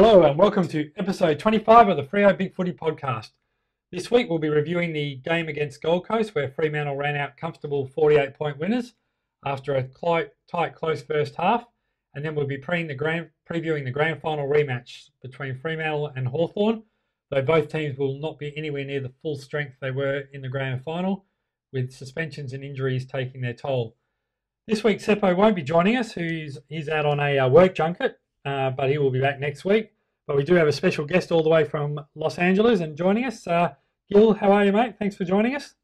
welcome to episode 25 of the Freo Big Footy podcast. This week we'll be reviewing the game against Gold Coast where Fremantle ran out comfortable 48 point winners after a tight, close first half, and then we'll be the grand, previewing the grand final rematch between Fremantle and Hawthorn, though both teams will not be anywhere near the full strength they were in the grand final, with suspensions and injuries taking their toll. This week, Seppo won't be joining us, who's he's out on a uh, work junket, uh, but he will be back next week. But we do have a special guest all the way from Los Angeles and joining us. Uh, Gil, how are you, mate? Thanks for joining us.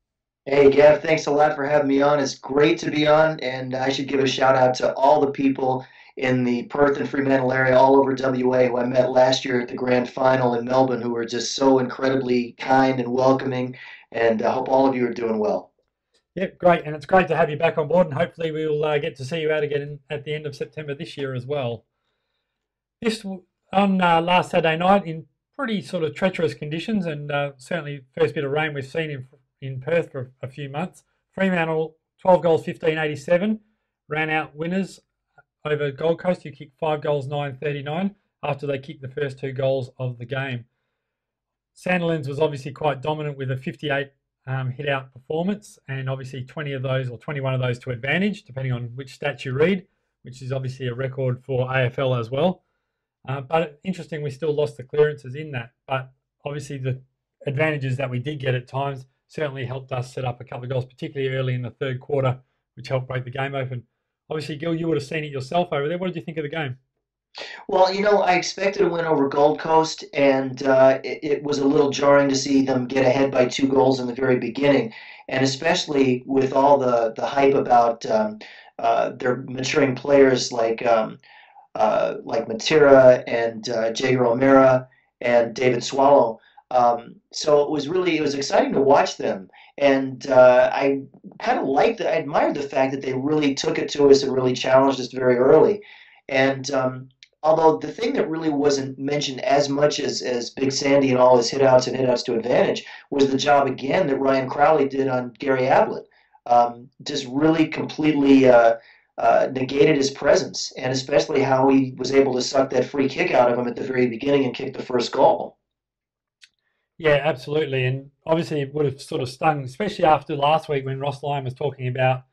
Hey, Gav, thanks a lot for having me on. It's great to be on, and I should give a shout out to all the people in the Perth and Fremantle area, all over WA, who I met last year at the grand final in Melbourne, who were just so incredibly kind and welcoming. And I hope all of you are doing well. Yep, great. And it's great to have you back on board, and hopefully we'll uh, get to see you out again at the end of September this year as well. This on uh, last Saturday night in pretty sort of treacherous conditions and uh, certainly first bit of rain we've seen in, in Perth for a few months. Fremantle, 12 goals, 1587, ran out winners over Gold Coast, who kicked 5 goals, 939 after they kicked the first two goals of the game. Sandilands was obviously quite dominant with a 58 um, hit out performance, and obviously 20 of those or 21 of those to advantage, depending on which stats you read, which is obviously a record for AFL as well. Uh, but interesting, we still lost the clearances in that. But obviously, the advantages that we did get at times certainly helped us set up a couple of goals, particularly early in the third quarter, which helped break the game open. Obviously, Gil, you would have seen it yourself over there. What did you think of the game? Well, you know, I expected a win over Gold Coast, and uh, it, it, was a little jarring to see them get ahead by two goals in the very beginning, and especially with all the, the hype about um, uh, their maturing players like um, uh, like Matera and uh, O'Meara and David Swallow. Um, so it was really it was exciting to watch them, and uh, I kind of liked. I admired the fact that they really took it to us and really challenged us very early. And um, although the thing that really wasn't mentioned as much as, as Big Sandy and all his hitouts and hitouts to advantage was the job again that Ryan Crowley did on Gary Ablett. Um, just really completely uh, uh, negated his presence, and especially how he was able to suck that free kick out of him at the very beginning and kick the first goal. Yeah, absolutely, and obviously it would have sort of stung, especially after last week when Ross Lyon was talking about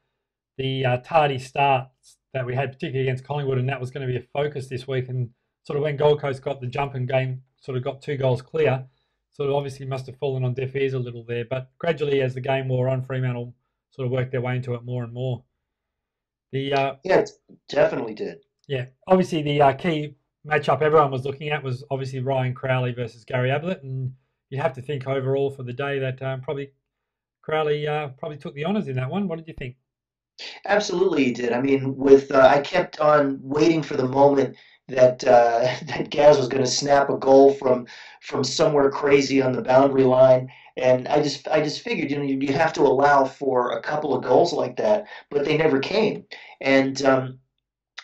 the uh, tardy starts that we had, particularly against Collingwood, and that was going to be a focus this week. And sort of when Gold Coast got the jump and game, sort of got two goals clear, sort of obviously must have fallen on deaf ears a little there. But gradually, as the game wore on, Fremantle sort of worked their way into it more and more. The uh, yeah, it definitely did. Yeah, obviously the uh, key matchup everyone was looking at was obviously Ryan Crowley versus Gary Ablett, and you have to think overall for the day that um, probably Crowley uh, probably took the honours in that one. What did you think? Absolutely, he did. I mean, with uh, I kept on waiting for the moment that uh, that Gaz was going to snap a goal from from somewhere crazy on the boundary line, and I just I just figured you know you, you have to allow for a couple of goals like that, but they never came, and um,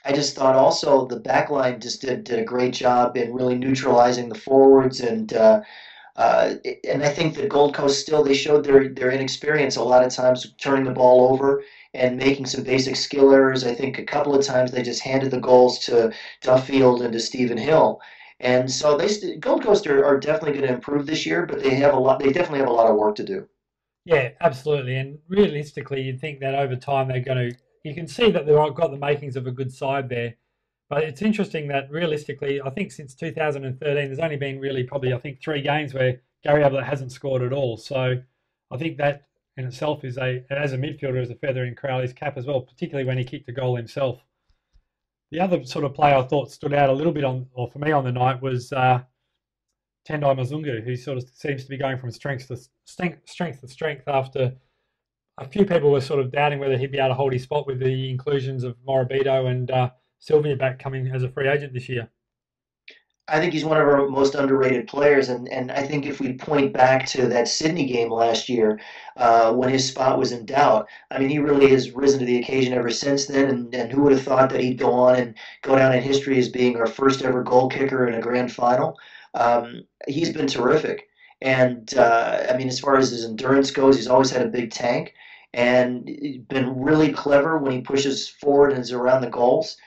I just thought also the back line just did, did a great job in really neutralizing the forwards and. Uh, uh, and I think the Gold Coast still they showed their their inexperience a lot of times turning the ball over and making some basic skill errors. I think a couple of times they just handed the goals to Duffield and to Stephen Hill. And so they Gold Coast are, are definitely going to improve this year, but they have a lot. They definitely have a lot of work to do. Yeah, absolutely. And realistically, you'd think that over time they're going to. You can see that they've got the makings of a good side there. But it's interesting that realistically, I think since 2013, there's only been really probably I think three games where Gary Ablett hasn't scored at all. So I think that in itself is a as a midfielder is a feather in Crowley's cap as well, particularly when he kicked the goal himself. The other sort of player I thought stood out a little bit on, or for me on the night, was uh, Tendai Mzungu, who sort of seems to be going from strength to strength, strength to strength after a few people were sort of doubting whether he'd be able to hold his spot with the inclusions of Morabito and uh, Sylvia back coming as a free agent this year. I think he's one of our most underrated players, and, and I think if we point back to that Sydney game last year, uh, when his spot was in doubt, I mean, he really has risen to the occasion ever since then. And, and who would have thought that he'd go on and go down in history as being our first ever goal kicker in a grand final? Um, he's been terrific, and uh, I mean, as far as his endurance goes, he's always had a big tank, and been really clever when he pushes forward and is around the goals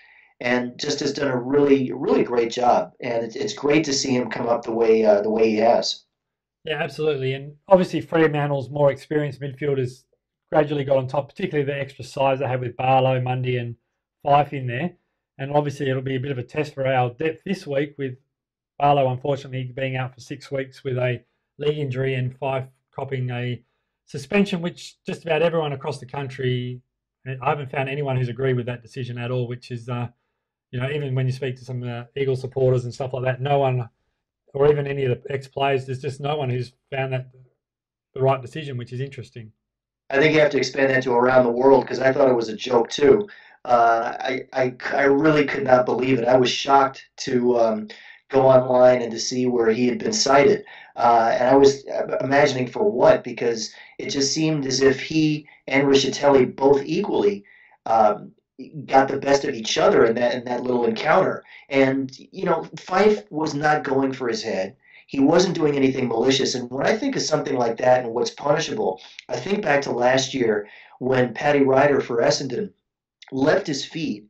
and just has done a really, really great job. And it's, it's great to see him come up the way uh, the way he has. Yeah, absolutely. And obviously, Fremantle's more experienced midfielders gradually got on top, particularly the extra size they have with Barlow, Mundy, and Fyfe in there. And obviously, it'll be a bit of a test for our depth this week with Barlow, unfortunately, being out for six weeks with a leg injury and Fyfe copping a suspension, which just about everyone across the country, I haven't found anyone who's agreed with that decision at all, which is, uh, you know, even when you speak to some uh, Eagle supporters and stuff like that, no one, or even any of the ex players, there's just no one who's found that the right decision, which is interesting. I think you have to expand that to around the world because I thought it was a joke too. Uh, I, I, I really could not believe it. I was shocked to um, go online and to see where he had been cited. Uh, and I was imagining for what, because it just seemed as if he and Rischitelli both equally um, got the best of each other in that in that little encounter. And you know, Fyfe was not going for his head. He wasn't doing anything malicious. And when I think of something like that and what's punishable, I think back to last year when Paddy Ryder for Essendon left his feet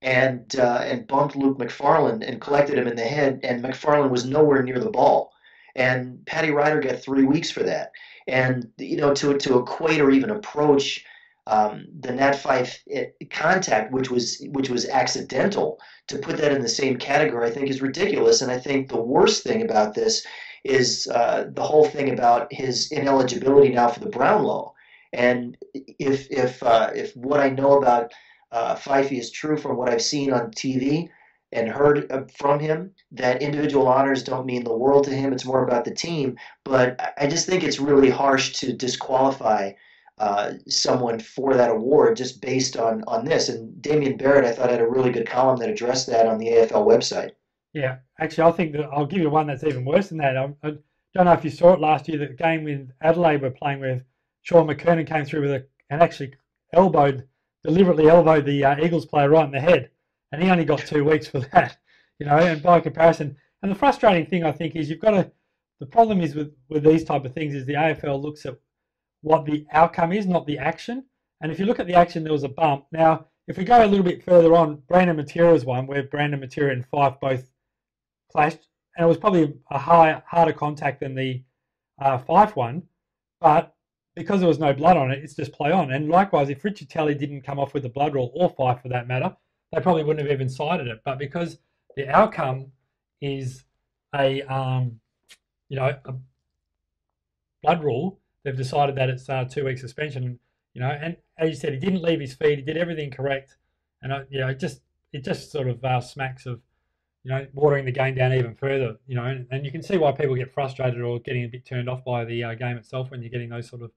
and uh, and bumped Luke McPharlin and collected him in the head, and McPharlin was nowhere near the ball. And Paddy Ryder got three weeks for that. And you know, to to equate or even approach um, the Nat Fyfe eh, contact, which was which was accidental, to put that in the same category, I think is ridiculous. And I think the worst thing about this is uh, the whole thing about his ineligibility now for the Brownlow. And if if uh, if what I know about uh, is true from what I've seen on TV and heard uh, from him that individual honors don't mean the world to him. It's more about the team. But I just think it's really harsh to disqualify uh, someone for that award just based on on this. And Damian Barrett, I thought, had a really good column that addressed that on the AFL website. Yeah, actually, I think that I'll give you one that's even worse than that. I, I don't know if you saw it last year. The game with Adelaide were playing with Shaun McKernan came through with a and actually elbowed deliberately elbowed the uh, Eagles player right in the head, and he only got two weeks for that. You know, and by comparison, and the frustrating thing I think is you've got to. The problem is with with these type of things is the AFL looks at what the outcome is, not the action. And if you look at the action, there was a bump. Now, if we go a little bit further on, Brandon Matera's one where Brandon Matera and Fyfe both clashed, and it was probably a high, harder contact than the uh, Fyfe one, but because there was no blood on it, it's just play on. And likewise, if Rischitelli didn't come off with the blood rule, or Fyfe for that matter, they probably wouldn't have even cited it. But because the outcome is a, um, you know, a blood rule, they've decided that it's a two week suspension. You know, and as you said, he didn't leave his feet. He did everything correct, and uh, you know, it just it just sort of uh, smacks of you know, watering the game down even further, you know, and, and, you can see why people get frustrated or getting a bit turned off by the uh, game itself when you're getting those sort of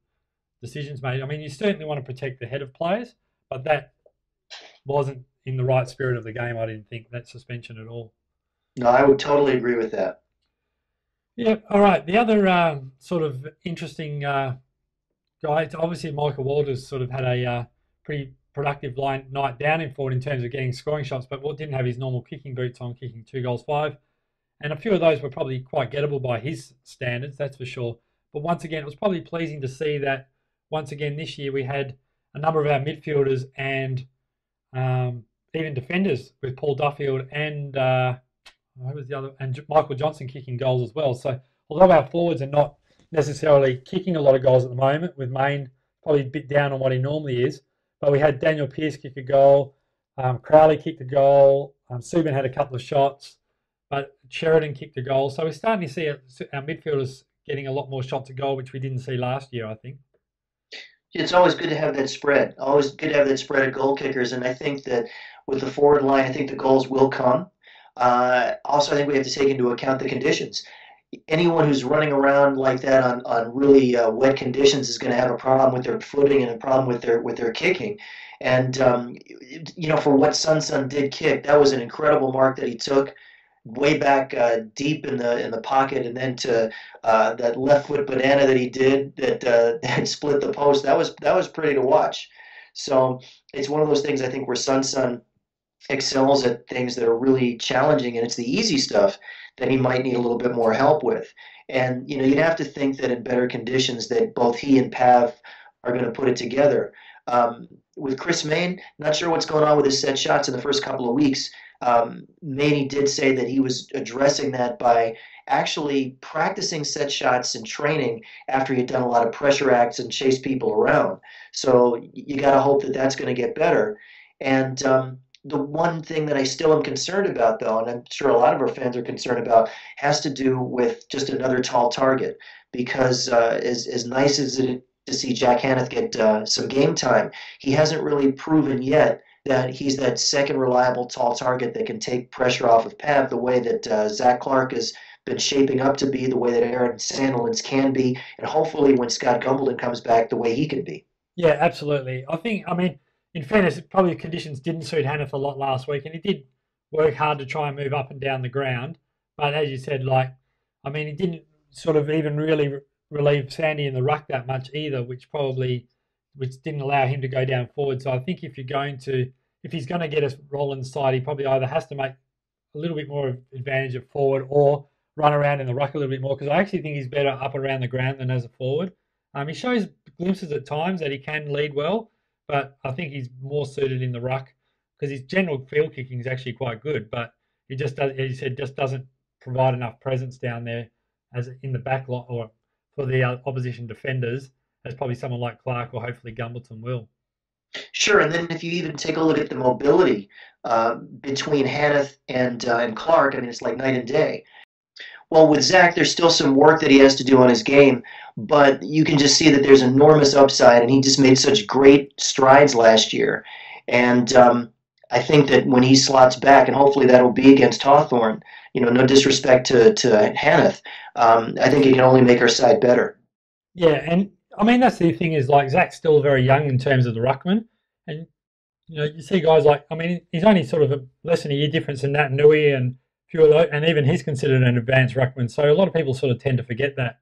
decisions made. I mean, you certainly want to protect the head of players, but that wasn't in the right spirit of the game. I didn't think that suspension at all. No, I would totally agree with that. Yeah. All right. The other um, sort of interesting uh, guy, obviously Michael Walters sort of had a uh, pretty productive line night down in Ford in terms of getting scoring shots, but what didn't have his normal kicking boots on, kicking two goals five, and a few of those were probably quite gettable by his standards, that's for sure. But once again, it was probably pleasing to see that once again this year we had a number of our midfielders and um, even defenders with Paul Duffield and uh, who was the other and Michael Johnson kicking goals as well. So although our forwards are not necessarily kicking a lot of goals at the moment, with Mayne probably a bit down on what he normally is, but we had Danyle Pearce kick a goal, um, Crowley kicked a goal, um, Suban had a couple of shots, but Sheridan kicked a goal. So we're starting to see our midfielders getting a lot more shots at goal, which we didn't see last year, I think it's always good to have that spread. Always good to have that spread of goal kickers, and I think that with the forward line, I think the goals will come. Uh, also, I think we have to take into account the conditions. Anyone who's running around like that on, on really uh, wet conditions is going to have a problem with their footing and a problem with their with their kicking. And um, you know, for what Sun Sun did kick, that was an incredible mark that he took way back uh, deep in the in the pocket, and then to uh, that left foot banana that he did that uh, that split the post. That was that was pretty to watch. So it's one of those things I think where Sun Sun excels at things that are really challenging, and it's the easy stuff that he might need a little bit more help with. And you know, you'd have to think that in better conditions that both he and Pav are going to put it together. Um, with Chris Mayne, not sure what's going on with his set shots in the first couple of weeks. Um, did say that he was addressing that by actually practicing set shots and training after he had done a lot of pressure acts and chased people around. So you got to hope that that's going to get better. And um, the one thing that I still am concerned about, though, and I'm sure a lot of our fans are concerned about, has to do with just another tall target. Because uh, as, as nice as it to see Jack Hannath get uh, some game time, he hasn't really proven yet that he's that second reliable tall target that can take pressure off of Pav the way that uh, Zac Clarke has been shaping up to be, the way that Aaron Sandilands can be, and hopefully when Scott Gumbleton comes back, the way he can be. Yeah, absolutely. I think, I mean, in fairness, probably the conditions didn't suit Hannath a lot last week, and he did work hard to try and move up and down the ground. But as you said, like, I mean, he didn't sort of even really relieve Sandy in the ruck that much either, which probably which didn't allow him to go down forward. So I think if you're going to if he's going to get us rolling side, he probably either has to make a little bit more of advantage of forward or run around in the ruck a little bit more because I actually think he's better up around the ground than as a forward. Um, he shows glimpses at times that he can lead well, but I think he's more suited in the ruck because his general field kicking is actually quite good, but he just does, you said, just doesn't provide enough presence down there as in the back line or for the uh, opposition defenders as probably someone like Clarke or hopefully Gumbleton will. Sure, and then if you even take a look at the mobility uh, between Hannath and uh, and Clarke, I mean it's like night and day. Well, with Zac, there's still some work that he has to do on his game, but you can just see that there's enormous upside, and he just made such great strides last year. And um, I think that when he slots back, and hopefully that'll be against Hawthorn, you know, no disrespect to, to Hannath, um, I think it can only make our side better. Yeah, and I mean, that's the thing is like Zac's still very young in terms of the ruckman. And, you know, you see guys like, I mean, he's only sort of a less than a year difference in Naitanui and and even he's considered an advanced ruckman. So a lot of people sort of tend to forget that.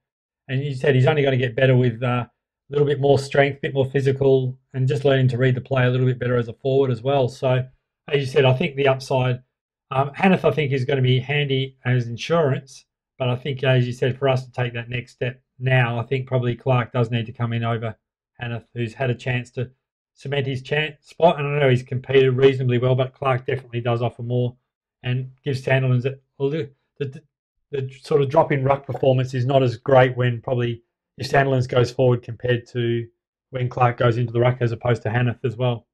And you said he's only going to get better with uh, a little bit more strength, a bit more physical, and just learning to read the play a little bit better as a forward as well. So, as you said, I think the upside, um, Hannath, I think, is going to be handy as insurance. But I think, as you said, for us to take that next step now, I think probably Clarke does need to come in over Hannath, who's had a chance to cement his chance spot. And I know he's competed reasonably well, but Clarke definitely does offer more and gives Sandilands a, the, the, the sort of drop in ruck performance is not as great when probably if Sandilands goes forward compared to when Clarke goes into the ruck as opposed to Hannath as well.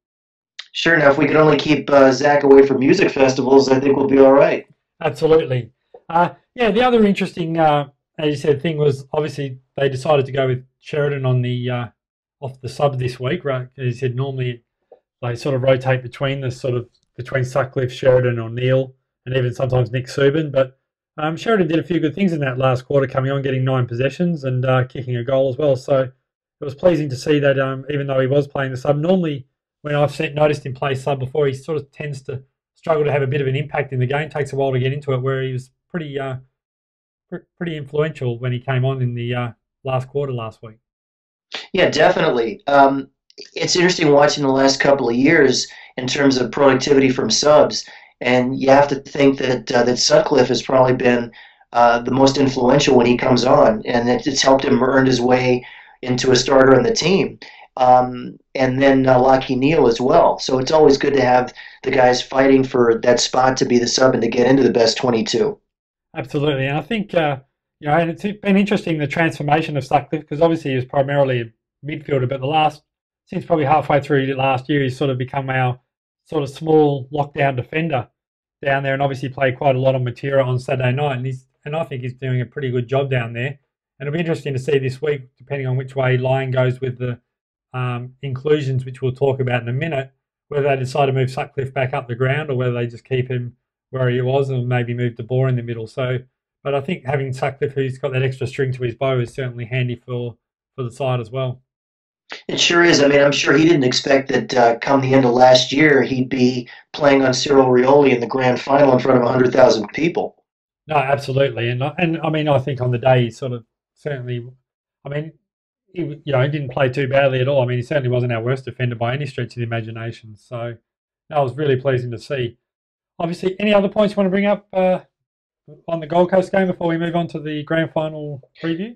Sure. enough, we can only keep uh, Zac away from music festivals, I think we'll be all right. Absolutely. Uh, yeah, the other interesting, uh, as you said, thing was obviously they decided to go with Sheridan on the uh, off the sub this week. Right, as you said, normally they sort of rotate between the sort of between Sutcliffe, Sheridan, or Neale and even sometimes Nick Suban. But um, Sheridan did a few good things in that last quarter, coming on, getting nine possessions and uh, kicking a goal as well. So it was pleasing to see that um, even though he was playing the sub, normally when I've seen, noticed him play sub before, he sort of tends to struggle to have a bit of an impact in the game. Takes a while to get into it, where he was pretty uh, pr- pretty influential when he came on in the uh, last quarter last week. Yeah, definitely. Um, it's interesting watching the last couple of years in terms of productivity from subs. And you have to think that uh, that Sutcliffe has probably been uh, the most influential when he comes on, and it, it's helped him earn his way into a starter on the team. Um, and then uh, Lachie Neale as well. So it's always good to have the guys fighting for that spot to be the sub and to get into the best 22. Absolutely, and I think uh, you know, and it's been interesting the transformation of Sutcliffe because obviously he was primarily a midfielder, but the last since probably halfway through last year, he's sort of become our sort of small lockdown defender down there, and obviously played quite a lot of material on Saturday night, and he's and I think he's doing a pretty good job down there. And it'll be interesting to see this week, depending on which way Lyon goes with the um, inclusions, which we'll talk about in a minute, whether they decide to move Sutcliffe back up the ground or whether they just keep him where he was and maybe move De Boer in the middle. So, but I think having Sutcliffe, who's got that extra string to his bow, is certainly handy for for the side as well. It sure is. I mean, I'm sure he didn't expect that uh, come the end of last year he'd be playing on Cyril Rioli in the grand final in front of 100,000 people. No, absolutely. And, and I mean, I think on the day he sort of certainly, I mean, he, you know, he didn't play too badly at all. I mean, he certainly wasn't our worst defender by any stretch of the imagination. So that was really pleasing to see. Obviously, any other points you want to bring up uh, on the Gold Coast game before we move on to the grand final preview?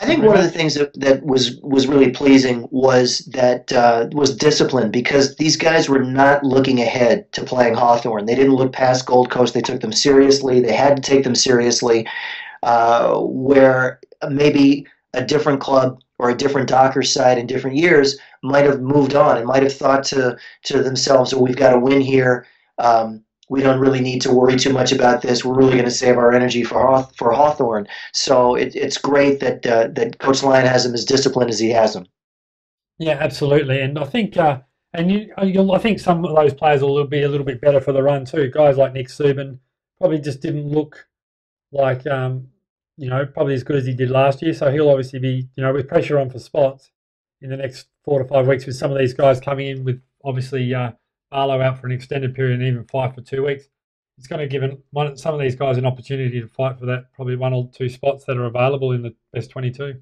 I think one of the things that, that was was really pleasing was that uh, was discipline because these guys were not looking ahead to playing Hawthorn. They didn't look past Gold Coast. They took them seriously. They had to take them seriously. Uh, where maybe a different club or a different Docker side in different years might have moved on and might have thought to to themselves, "Oh, we've got to win here." Um, we don't really need to worry too much about this. We're really going to save our energy for Haw- for Hawthorn. So it, it's great that uh, that Coach Lyon has him as disciplined as he has him. Yeah, absolutely. And I think uh, and you, uh, I think some of those players will be a little bit better for the run too. Guys like Nick Suban probably just didn't look like um, you know probably as good as he did last year. So he'll obviously be you know with pressure on for spots in the next four to five weeks with some of these guys coming in with obviously. Uh, Barlow out for an extended period and even Fyfe for two weeks, it's going to give one, some of these guys an opportunity to fight for that probably one or two spots that are available in the best 22.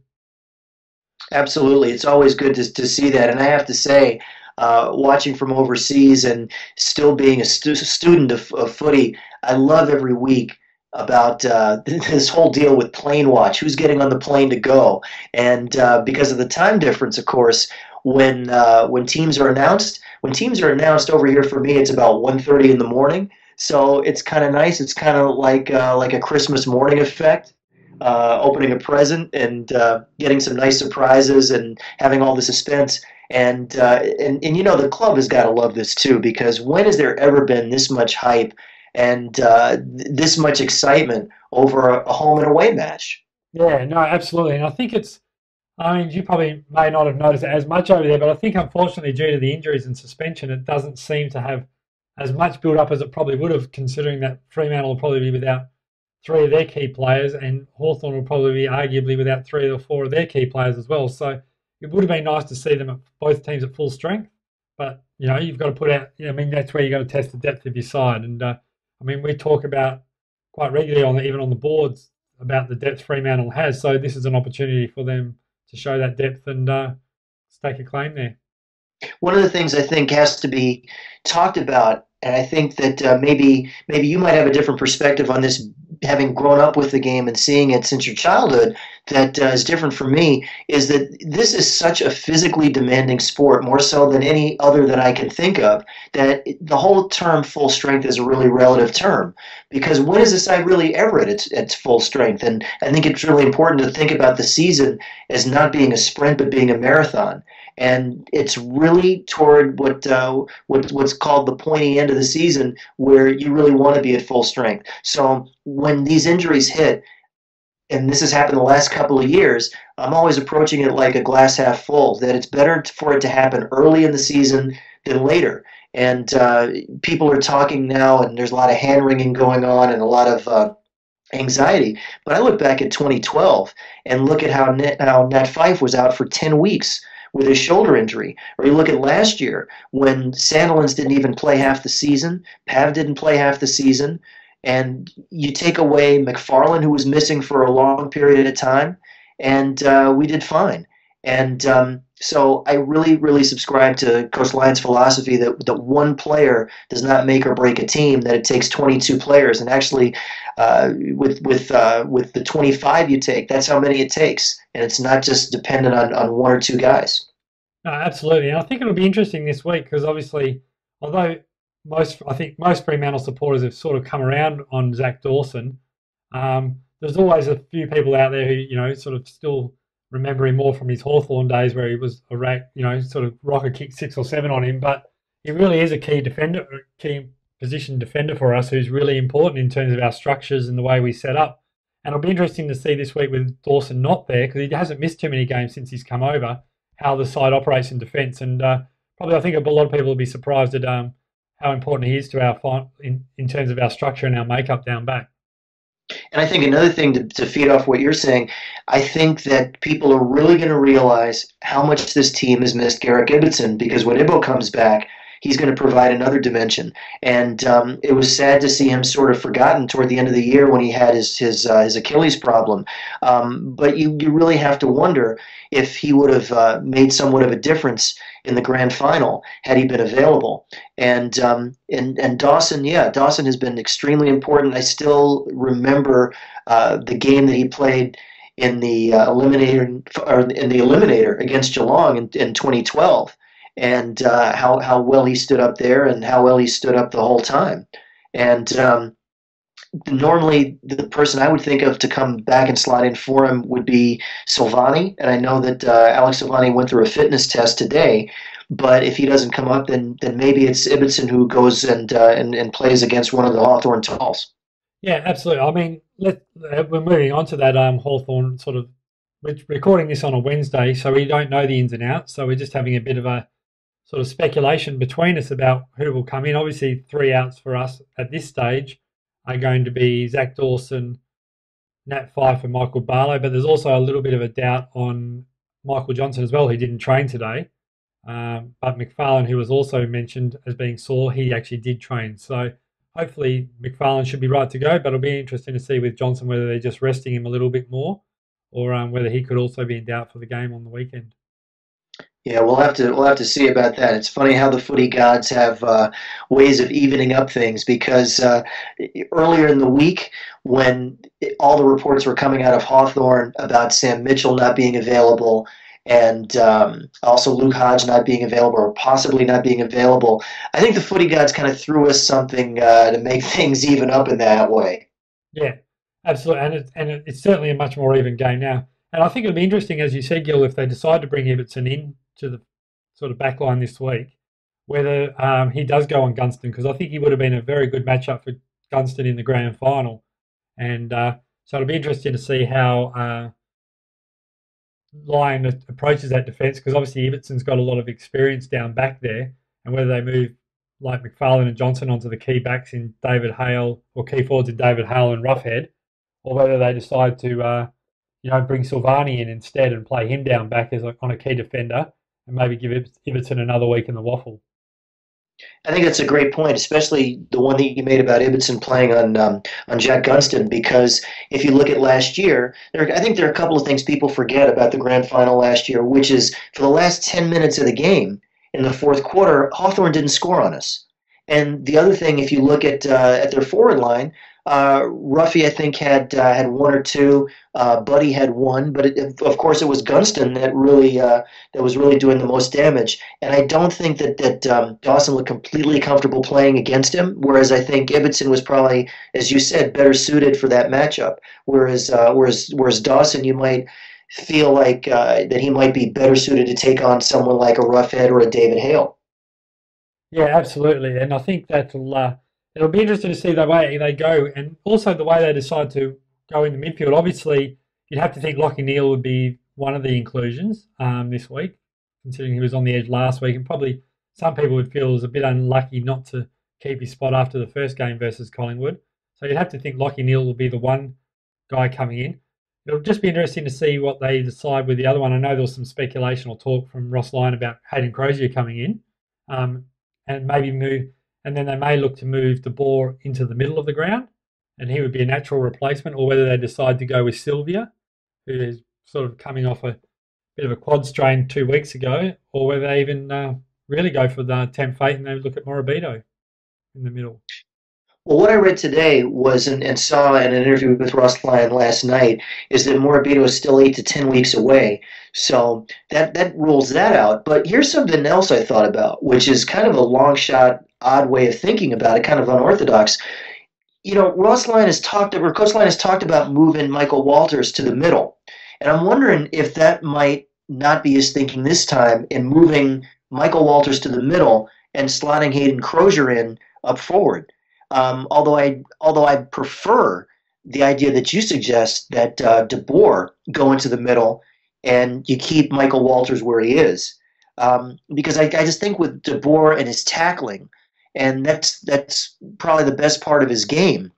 Absolutely. It's always good to, to see that. And I have to say, uh, watching from overseas and still being a stu- student of, of footy, I love every week about uh, this whole deal with plane watch, who's getting on the plane to go. And uh, because of the time difference, of course, when uh, when teams are announced, when teams are announced over here for me, it's about 1.30 in the morning. So it's kind of nice. It's kind of like uh, like a Christmas morning effect. Uh, opening a present and uh, getting some nice surprises and having all the suspense. And, uh, and and you know the club has got to love this too because when has there ever been this much hype and uh, this much excitement over a, a home and away match? Yeah, no, absolutely. And I think it's I mean, you probably may not have noticed it as much over there, but I think unfortunately, due to the injuries and suspension, it doesn't seem to have as much build up as it probably would have, considering that Fremantle will probably be without three of their key players, and Hawthorn will probably be arguably without three or four of their key players as well. So it would have been nice to see them at both teams at full strength, but you know you've got to put out. I mean, that's where you've got to test the depth of your side, and uh, I mean we talk about quite regularly on the, even on the boards about the depth Fremantle has. So this is an opportunity for them to show that depth and uh, stake a claim there. One of the things I think has to be talked about, and I think that uh, maybe maybe you might have a different perspective on this, having grown up with the game and seeing it since your childhood, that uh, is different for me is that this is such a physically demanding sport, more so than any other that I can think of, that the whole term full strength is a really relative term. Because when is a side really ever at its, its full strength? And I think it's really important to think about the season as not being a sprint, but being a marathon and it's really toward what, uh, what what's called the pointy end of the season, where you really want to be at full strength. So when these injuries hit, and this has happened the last couple of years, I'm always approaching it like a glass half full, that it's better for it to happen early in the season than later. And uh, people are talking now, and there's a lot of hand wringing going on and a lot of uh, anxiety. But I look back at 2012 and look at how how Nat Fyfe was out for 10 weeks with his shoulder injury. Or you look at last year when Sandilands didn't even play half the season, Pav didn't play half the season and you take away McPharlin, who was missing for a long period a time, and uh, we did fine. And um, so I really, really subscribe to Coach Lyon's philosophy that, that one player does not make or break a team, that it takes 22 players. And actually, uh, with, with, uh, with the 25 you take, that's how many it takes. And it's not just dependent on, on one or two guys. No, absolutely. And I think it'll be interesting this week because obviously, although most I think most Fremantle supporters have sort of come around on Zac Dawson. Um, there's always a few people out there who you know sort of still remember him more from his Hawthorn days where he was a rack, you know, sort of rocker kick six or seven on him. But he really is a key defender, key position defender for us, who's really important in terms of our structures and the way we set up. And it'll be interesting to see this week with Dawson not there because he hasn't missed too many games since he's come over. How the side operates in defence, and uh, probably I think a lot of people will be surprised at um, how important he is to our in, in terms of our structure and our makeup down back. And I think another thing to, to feed off what you're saying, I think that people are really going to realize how much this team has missed Garrick Ibbotson because when Ibbo comes back, he's going to provide another dimension. And um, it was sad to see him sort of forgotten toward the end of the year when he had his his, uh, his Achilles problem. Um, but you, you really have to wonder if he would have uh, made somewhat of a difference in the grand final had he been available. And um, and and Dawson, yeah, Dawson has been extremely important. I still remember uh, the game that he played in the uh, eliminator or in the eliminator against Geelong in, in 2012, and uh, how how well he stood up there and how well he stood up the whole time. And um, normally, the person I would think of to come back and slot in for him would be Silvagni, and I know that uh, Alex Silvagni went through a fitness test today. But if he doesn't come up, then then maybe it's Ibbotson who goes and uh, and, and plays against one of the Hawthorn talls. Yeah, absolutely. I mean, let uh, we're moving on to that um, Hawthorn sort of. We're recording this on a Wednesday, so we don't know the ins and outs. So we're just having a bit of a sort of speculation between us about who will come in. Obviously, three outs for us at this stage are going to be Zac Dawson, Nat Fyfe, and Michael Barlow. But there's also a little bit of a doubt on Michael Johnson as well, who didn't train today. Um, but McPharlin, who was also mentioned as being sore, he actually did train. So hopefully McPharlin should be right to go, but it'll be interesting to see with Johnson whether they're just resting him a little bit more or um, whether he could also be in doubt for the game on the weekend. Yeah, we'll have to we'll have to see about that. It's funny how the footy gods have uh, ways of evening up things because uh, earlier in the week, when all the reports were coming out of Hawthorn about Sam Mitchell not being available and um, also Luke Hodge not being available or possibly not being available. I think the footy gods kind of threw us something uh, to make things even up in that way. Yeah, absolutely, and it, and it's certainly a much more even game now. And I think it'll be interesting, as you said, Gil, if they decide to bring Ibbotson in to the sort of back line this week, whether um, he does go on Gunston, because I think he would have been a very good matchup for Gunston in the grand final. And uh, so it'll be interesting to see how uh, Lyon approaches that defence because obviously Ibbotson's got a lot of experience down back there, and whether they move like McPharlin and Johnson onto the key backs in David Hale or key forwards in David Hale and Roughead, or whether they decide to uh, you know bring Silvagni in instead and play him down back as a, on a key defender and maybe give Ibbotson another week in the WAFL. I think that's a great point, especially the one that you made about Ibbotson playing on um, on Jack Gunston. Because if you look at last year, there, I think there are a couple of things people forget about the grand final last year, which is for the last ten minutes of the game in the fourth quarter, Hawthorn didn't score on us. And the other thing, if you look at uh, at their forward line, uh, Ruffy, I think, had uh, had one or two. Uh, Buddy had one, but it, of course, it was Gunston that really uh, that was really doing the most damage. And I don't think that that um, Dawson looked completely comfortable playing against him. Whereas I think Ibbotson was probably, as you said, better suited for that matchup. Whereas uh, whereas whereas Dawson, you might feel like uh, that he might be better suited to take on someone like a Roughead or a David Hale. Yeah, absolutely, and I think that'll it'll be interesting to see the way they go and also the way they decide to go in the midfield. Obviously, you'd have to think Lachie Neale would be one of the inclusions um, this week, considering he was on the edge last week, and probably some people would feel it was a bit unlucky not to keep his spot after the first game versus Collingwood. So you'd have to think Lachie Neale will be the one guy coming in. It'll just be interesting to see what they decide with the other one. I know there was some speculation or talk from Ross Lyon about Hayden Crozier coming in um, and maybe move and then they may look to move De Boer into the middle of the ground, and he would be a natural replacement, or whether they decide to go with Sylvia, who is sort of coming off a bit of a quad strain two weeks ago, or whether they even uh, really go for the temp fate and they look at Morabito in the middle. Well, what I read today was and, and saw in an interview with Ross Lyon last night is that Morabito is still eight to ten weeks away. So that that rules that out. But here's something else I thought about, which is kind of a long shot, odd way of thinking about it, kind of unorthodox. You know, Ross Lyon has talked, or Coach Lyon has talked about moving Michael Walters to the middle, and I'm wondering if that might not be his thinking this time in moving Michael Walters to the middle and slotting Hayden Crozier in up forward. Um, although I although I prefer the idea that you suggest that uh, De Boer go into the middle and you keep Michael Walters where he is, um, because I, I just think with De Boer and his tackling, and that's that's probably the best part of his game,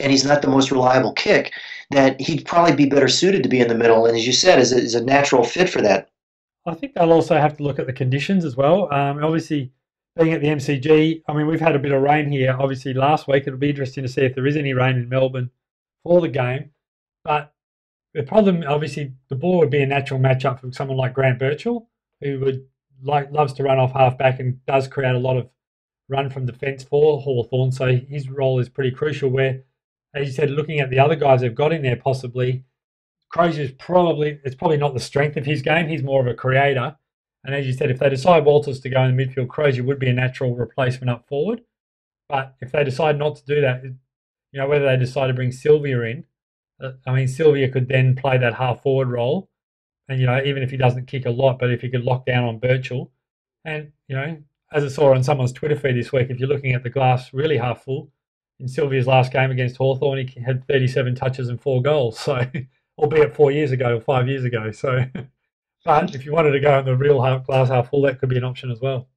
and he's not the most reliable kick. That he'd probably be better suited to be in the middle, and as you said, is a, is a natural fit for that. I think they'll also have to look at the conditions as well. Um, obviously, being at the MCG, I mean, we've had a bit of rain here. Obviously, last week it'll be interesting to see if there is any rain in Melbourne for the game. But the problem, obviously, De Boer would be a natural matchup for someone like Grant Birchall, who would like loves to run off half back and does create a lot of run from defence for Hawthorn. So his role is pretty crucial. Where, as you said, looking at the other guys they've got in there, possibly Crozier is probably it's probably not the strength of his game. He's more of a creator. And as you said, if they decide Walters to go in the midfield, Crozier would be a natural replacement up forward. But if they decide not to do that, you know, whether they decide to bring Sylvia in, uh, I mean, Sylvia could then play that half forward role. And, you know, even if he doesn't kick a lot, but if he could lock down on Birchall. And, you know, as I saw on someone's Twitter feed this week, if you're looking at the glass really half full, in Sylvia's last game against Hawthorn, he had 37 touches and four goals. So, albeit four years ago or five years ago. So, but if you wanted to go in the real half, glass half full, that could be an option as well.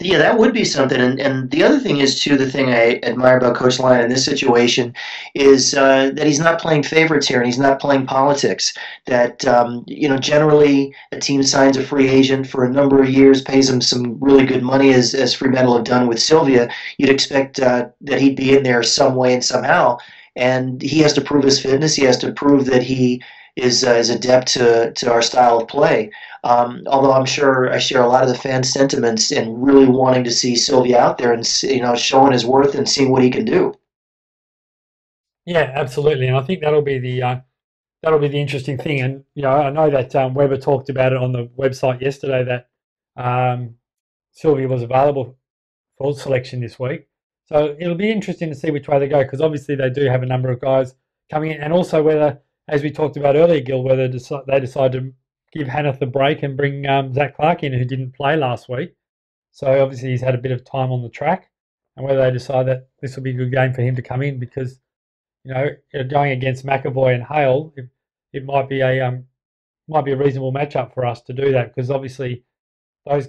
Yeah, that would be something. And, and the other thing is, too, the thing I admire about Coach Lyon in this situation is uh, that he's not playing favorites here and he's not playing politics. That, um, you know, generally a team signs a free agent for a number of years, pays him some really good money, as, as Fremantle have done with Sylvia. You'd expect uh, that he'd be in there some way and somehow. And he has to prove his fitness. He has to prove that he is, uh, is adept to, to our style of play. Um, although I'm sure I share a lot of the fan sentiments and really wanting to see Sylvia out there and you know showing his worth and seeing what he can do. Yeah, absolutely, and I think that'll be the uh, that'll be the interesting thing. And you know, I know that um, Weber talked about it on the website yesterday that um, Sylvia was available for selection this week. So it'll be interesting to see which way they go because obviously they do have a number of guys coming in, and also whether, as we talked about earlier, Gil, whether they decide to give Hannath a break and bring um, Zac Clarke in, who didn't play last week. So obviously he's had a bit of time on the track, and whether they decide that this will be a good game for him to come in because you know going against McEvoy and Hale, it, it might be a um, might be a reasonable matchup for us to do that because obviously those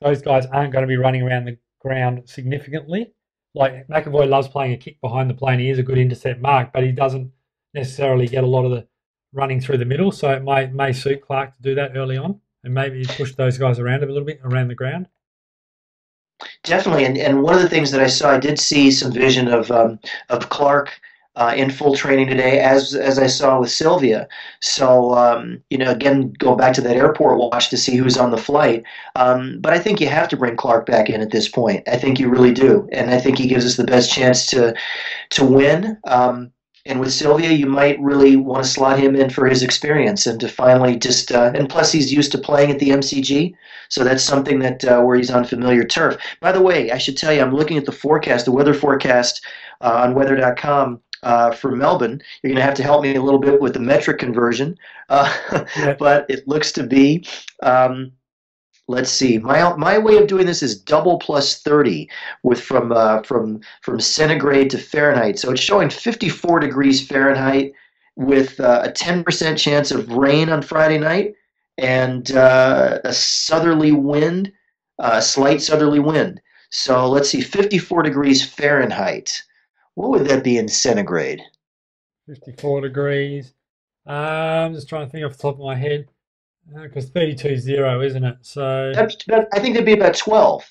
those guys aren't going to be running around the ground significantly. Like McEvoy loves playing a kick behind the plane. he is a good intercept mark, but he doesn't necessarily get a lot of the running through the middle. So it may may suit Clarke to do that early on and maybe push those guys around a little bit around the ground. Definitely, and, and one of the things that I saw, I did see some vision of um, of Clarke uh, in full training today, as as I saw with Sylvia. So um, you know, again, go back to that airport watch to see who's on the flight. Um, but I think you have to bring Clarke back in at this point. I think you really do, and I think he gives us the best chance to to win. Um, and with Sylvia, you might really want to slot him in for his experience and to finally just, uh, and plus he's used to playing at the MCG, so that's something that uh, where he's on familiar turf. By the way, I should tell you, I'm looking at the forecast, the weather forecast uh, on weather.com. Uh, for Melbourne, you're going to have to help me a little bit with the metric conversion, uh, but it looks to be um, let's see. My my way of doing this is double plus 30 with from uh, from from centigrade to fahrenheit. So it's showing 54 degrees fahrenheit with uh, a 10% chance of rain on friday night and uh, a southerly wind a slight southerly wind. So let's see 54 degrees fahrenheit. What would that be in centigrade? 54 degrees. Uh, i'm just trying to think off the top of my head because 32 is zero, isn't it? So I think it'd be about 12.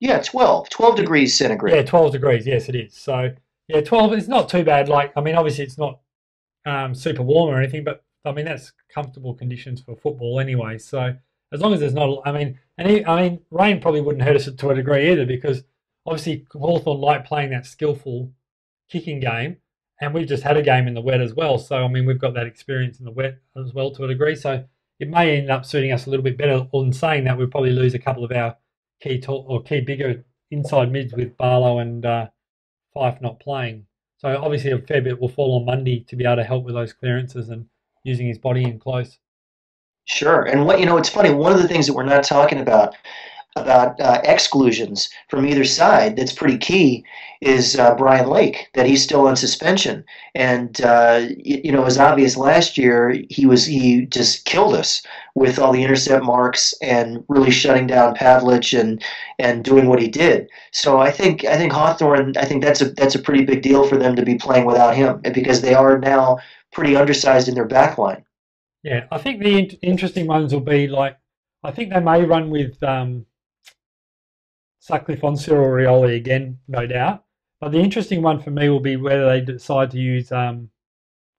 Yeah, 12. 12 degrees centigrade. Yeah, 12 degrees. Yes, it is. So yeah, 12 is not too bad. Like, I mean, obviously it's not um, super warm or anything, but I mean, that's comfortable conditions for football anyway. So as long as there's not, I mean, and I mean, rain probably wouldn't hurt us to a degree either because obviously Hawthorn like playing that skillful kicking game. And we've just had a game in the wet as well. So, I mean, we've got that experience in the wet as well to a degree. So, it may end up suiting us a little bit better. On saying that, we'll probably lose a couple of our key tall, or key bigger inside mids with Barlow and uh, Fyfe not playing. So obviously a fair bit will fall on Mundy to be able to help with those clearances and using his body in close. Sure, and what you know, it's funny. One of the things that we're not talking about about uh, exclusions from either side that's pretty key is uh, Brian Lake that he's still on suspension. And uh, you, you know it was obvious last year he was he just killed us with all the intercept marks and really shutting down Pavlich and and doing what he did. So I think I think Hawthorn I think that's a that's a pretty big deal for them to be playing without him because they are now pretty undersized in their back line. Yeah I think the in- interesting ones will be like I think they may run with um, Sutcliffe on Cyril Rioli again, no doubt. But the interesting one for me will be whether they decide to use, um,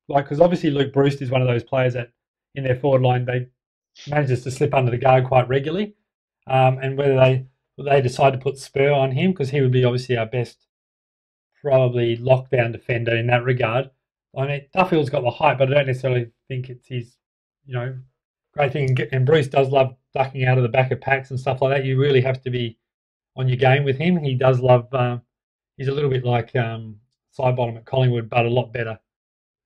like, because obviously Luke Breust is one of those players that in their forward line they manages to slip under the guard quite regularly, um, and whether they they decide to put Spurr on him because he would be obviously our best, probably lockdown defender in that regard. I mean, Duffield's got the height, but I don't necessarily think it's his, you know, great thing. And Breust does love ducking out of the back of packs and stuff like that. You really have to be on your game with him. He does love. Um, he's a little bit like um, Sidebottom at Collingwood, but a lot better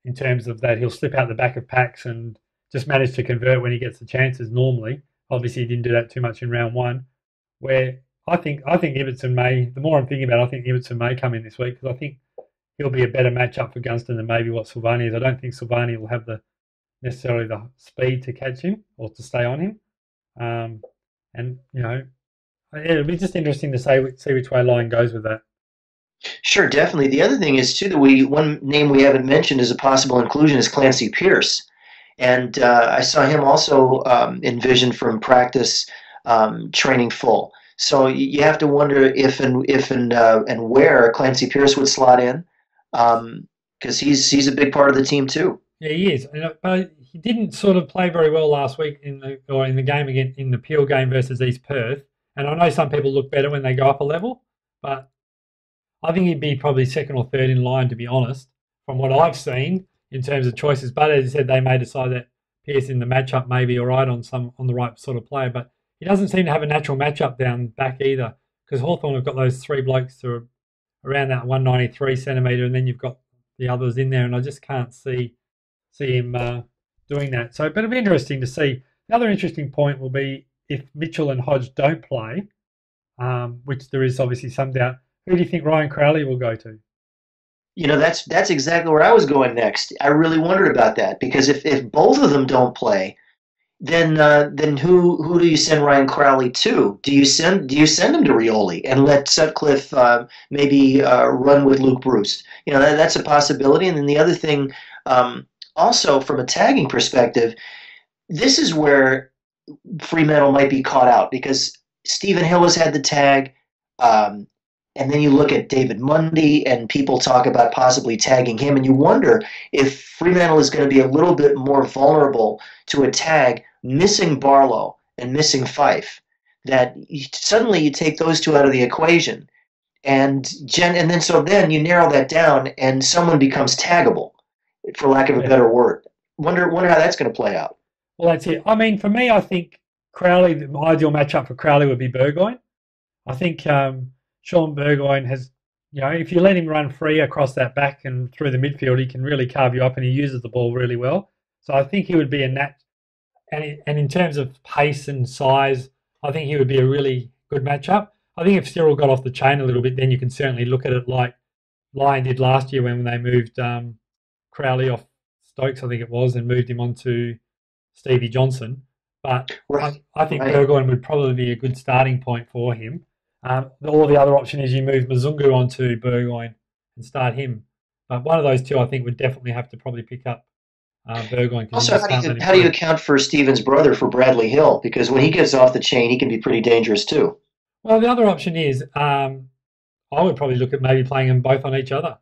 in terms of that. He'll slip out the back of packs and just manage to convert when he gets the chances. Normally, obviously, he didn't do that too much in round one. Where I think I think Ibbotson may. The more I'm thinking about, it, I think Ibbotson may come in this week because I think he'll be a better matchup for Gunston than maybe what Silvagni is. I don't think Silvagni will have the necessarily the speed to catch him or to stay on him. Um, and you know, it'll be just interesting to say see which way Lyon goes with that. Sure, definitely. The other thing is too that we one name we haven't mentioned as a possible inclusion is Clancee Pearce, and uh, I saw him also um, envisioned from practice um, training full. So you have to wonder if and if and uh, and where Clancee Pearce would slot in because um, he's he's a big part of the team too. Yeah, he is. Uh, but he didn't sort of play very well last week in the or in the game again in the Peel game versus East Perth. And I know some people look better when they go up a level, but I think he'd be probably second or third in line to be honest, from what I've seen in terms of choices. But as you said, they may decide that Pearce in the matchup may be all right on some on the right sort of player, but he doesn't seem to have a natural matchup down back either. Because Hawthorn have got those three blokes who are around that 193 centimetre, and then you've got the others in there, and I just can't see see him uh, doing that. So, but it'll be interesting to see. The other interesting point will be if Mitchell and Hodge don't play, um, which there is obviously some doubt. Who do you think Ryan Crowley will go to? You know, that's that's exactly where I was going next. I really wondered about that because if, if both of them don't play, then uh, then who who do you send Ryan Crowley to? Do you send do you send him to Rioli and let Sutcliffe uh, maybe uh, run with Luke Breust? You know that, that's a possibility. And then the other thing, um, also from a tagging perspective, this is where Fremantle might be caught out because Stephen Hill has had the tag. Um, and then you look at David Mundy, and people talk about possibly tagging him, and you wonder if Fremantle is going to be a little bit more vulnerable to a tag missing Barlow and missing Fyfe, that you, suddenly you take those two out of the equation, and gen, and then so then you narrow that down, and someone becomes taggable, for lack of a better word. Wonder wonder how that's going to play out. Well, that's it. I mean, for me, I think Crowley, the ideal matchup for Crowley would be Burgoyne. I think um, Shaun Burgoyne has, you know, if you let him run free across that back and through the midfield, he can really carve you up, and he uses the ball really well. So I think he would be a nat and and in terms of pace and size, I think he would be a really good matchup. I think if Cyril got off the chain a little bit, then you can certainly look at it like Lyon did last year when they moved um, Crowley off Stokes, I think it was, and moved him on to Stevie Johnson. But right. I, I, think right. Burgoyne would probably be a good starting point for him. Um, all the other option is you move Mzungu onto Burgoyne and start him. But one of those two, I think, would definitely have to probably pick up uh, Burgoyne. Also, how do, you, how do you account for Stephen's brother for Bradley Hill? Because when he gets off the chain, he can be pretty dangerous too. Well, the other option is um, I would probably look at maybe playing them both on each other.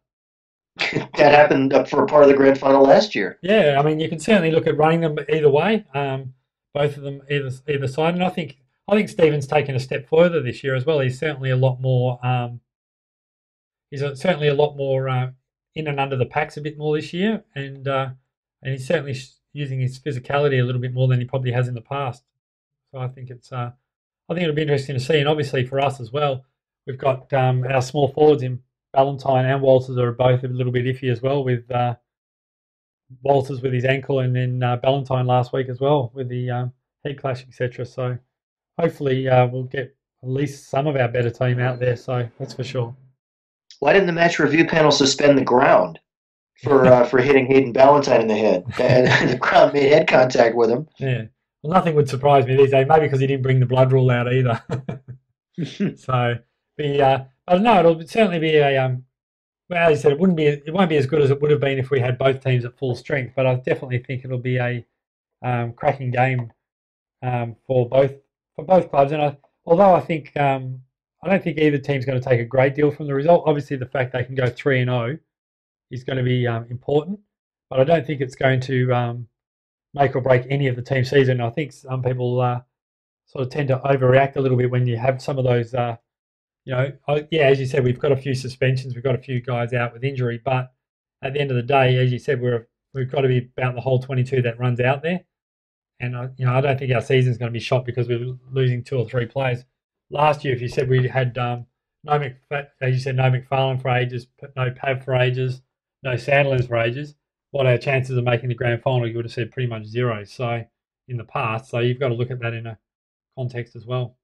that happened for a part of the grand final last year. Yeah, I mean, you can certainly look at running them either way, um, both of them either either side. And I think I think Stephen's taken a step further this year as well. He's certainly a lot more. Um, he's certainly a lot more uh, in and under the packs a bit more this year, and uh, and he's certainly using his physicality a little bit more than he probably has in the past. So I think it's uh, I think it'll be interesting to see, and obviously for us as well, we've got um, our small forwards in Ballantyne and Walters are both a little bit iffy as well with uh, Walters with his ankle, and then uh, Ballantyne last week as well with the um, head clash, etc. So hopefully uh, we'll get at least some of our better team out there. So that's for sure. Why didn't the match review panel suspend the ground? for uh, for hitting Hayden Ballantyne in the head. And the crowd made head contact with him. Yeah. Well, nothing would surprise me these days. Maybe because he didn't bring the blood rule out either. so, the uh, I don't know. It'll certainly be a um. Well, as I said, it wouldn't be. It won't be as good as it would have been if we had both teams at full strength. But I definitely think it'll be a um, cracking game um, for both for both clubs. And I, although I think um, I don't think either team's going to take a great deal from the result. Obviously, the fact they can go three and zero oh is going to be um, important, but I don't think it's going to um, make or break any of the team season. I think some people uh, sort of tend to overreact a little bit when you have some of those. Uh, you know, yeah, as you said, we've got a few suspensions, we've got a few guys out with injury, but at the end of the day, as you said, we're we've got to be about the whole 22 that runs out there. And I, you know, I don't think our season's going to be shot because we're losing two or three players. Last year, if you said we had um, no as you said, no McPharlin for ages, no Pav for ages, no Sandilands for ages, what our chances of making the grand final? You would have said pretty much zero. So in the past, so you've got to look at that in a context as well.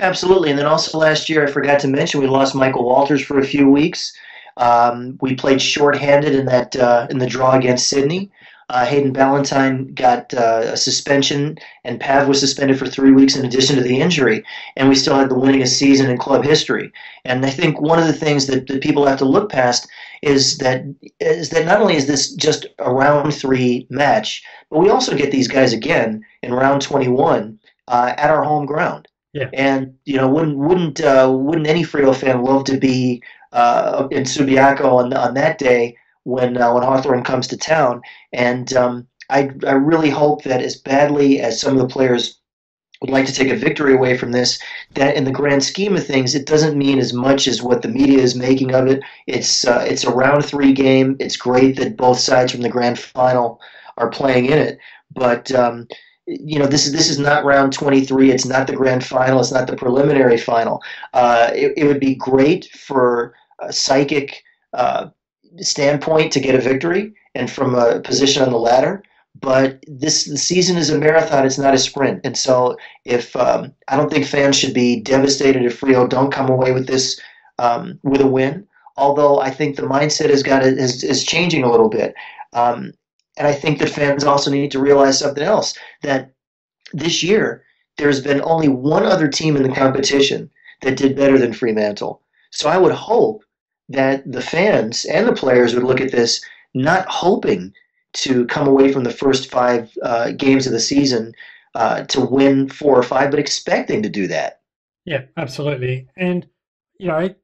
Absolutely, and then also last year, I forgot to mention we lost Michael Walters for a few weeks. Um, we played shorthanded in that uh, in the draw against Sydney. Uh, Hayden Ballantyne got uh, a suspension, and Pav was suspended for three weeks in addition to the injury. And we still had the winningest season in club history. And I think one of the things that, that people have to look past is that is that not only is this just a round three match, but we also get these guys again in round 21 uh, at our home ground. Yeah. And you know, wouldn't wouldn't uh, wouldn't any Freo fan love to be uh, in Subiaco on on that day when uh, when Hawthorn comes to town? And um, I I really hope that as badly as some of the players would like to take a victory away from this, that in the grand scheme of things, it doesn't mean as much as what the media is making of it. It's uh, it's a round three game. It's great that both sides from the grand final are playing in it, but um, you know this is this is not round 23 it's not the grand final. It's not the preliminary final. Uh, it, it would be great for a psychic uh, standpoint to get a victory and from a position on the ladder but this the season is a marathon. It's not a sprint. And so if um, i don't think fans should be devastated if Freo don't come away with this um, with a win. Although i think the mindset has got is, is changing a little bit. Um, and I think that fans also need to realize something else that this year there's been only one other team in the competition that did better than Fremantle. So I would hope that the fans and the players would look at this not hoping to come away from the first five uh, games of the season uh, to win four or five, but expecting to do that. Yeah, absolutely. And, you know,